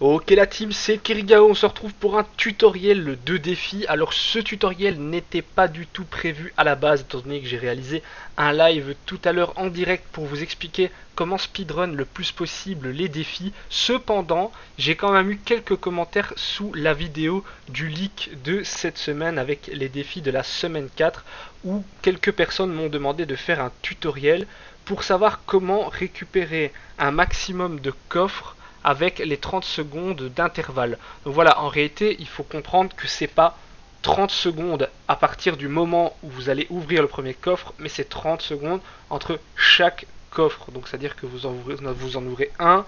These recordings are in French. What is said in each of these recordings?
Ok la team, c'est Kirigao, on se retrouve pour un tutoriel de défi. Alors ce tutoriel n'était pas du tout prévu à la base, étant donné que j'ai réalisé un live tout à l'heure en direct pour vous expliquer comment speedrun le plus possible les défis. Cependant, j'ai quand même eu quelques commentaires sous la vidéo du leak de cette semaine avec les défis de la semaine 4 où quelques personnes m'ont demandé de faire un tutoriel pour savoir comment récupérer un maximum de coffres avec les 30 secondes d'intervalle. Donc voilà, en réalité, il faut comprendre que c'est pas 30 secondes à partir du moment où vous allez ouvrir le premier coffre, mais c'est 30 secondes entre chaque coffre. Donc c'est-à-dire que vous en, vous en ouvrez un,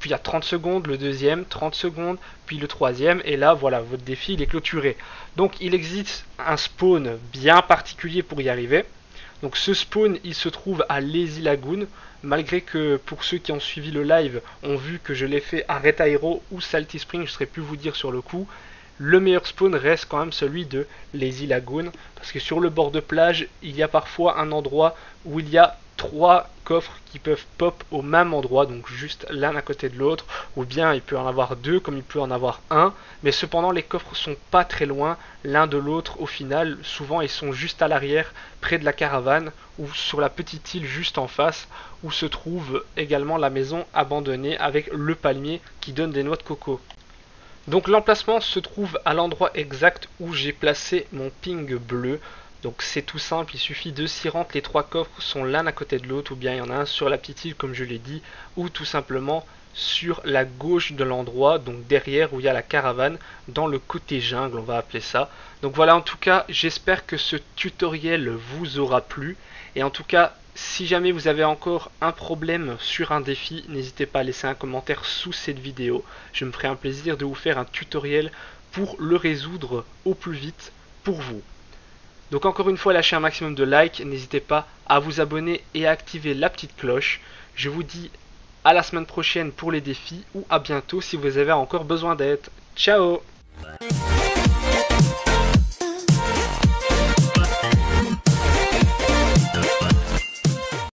puis il y a 30 secondes, le deuxième, 30 secondes, puis le troisième, et là voilà, votre défi il est clôturé. Donc il existe un spawn bien particulier pour y arriver. Donc ce spawn il se trouve à Lazy Lagoon malgré que pour ceux qui ont suivi le live ont vu que je l'ai fait à Retairo ou Salty Spring, je ne saurais plus vous dire sur le coup, le meilleur spawn reste quand même celui de Lazy Lagoon, parce que sur le bord de plage, il y a parfois un endroit où il y a trois qui peuvent pop au même endroit, donc juste l'un à côté de l'autre, ou bien il peut en avoir deux comme il peut en avoir un, mais cependant les coffres sont pas très loin l'un de l'autre au final, souvent ils sont juste à l'arrière, près de la caravane, ou sur la petite île juste en face, où se trouve également la maison abandonnée avec le palmier qui donne des noix de coco. Donc l'emplacement se trouve à l'endroit exact où j'ai placé mon ping bleu, donc c'est tout simple, il suffit de s'y rendre, les trois coffres sont l'un à côté de l'autre, ou bien il y en a un sur la petite île comme je l'ai dit, ou tout simplement sur la gauche de l'endroit, donc derrière où il y a la caravane, dans le côté jungle on va appeler ça. Donc voilà en tout cas j'espère que ce tutoriel vous aura plu, et en tout cas si jamais vous avez encore un problème sur un défi, n'hésitez pas à laisser un commentaire sous cette vidéo, je me ferai un plaisir de vous faire un tutoriel pour le résoudre au plus vite pour vous. Donc encore une fois, lâchez un maximum de likes, n'hésitez pas à vous abonner et à activer la petite cloche. Je vous dis à la semaine prochaine pour les défis ou à bientôt si vous avez encore besoin d'aide. Ciao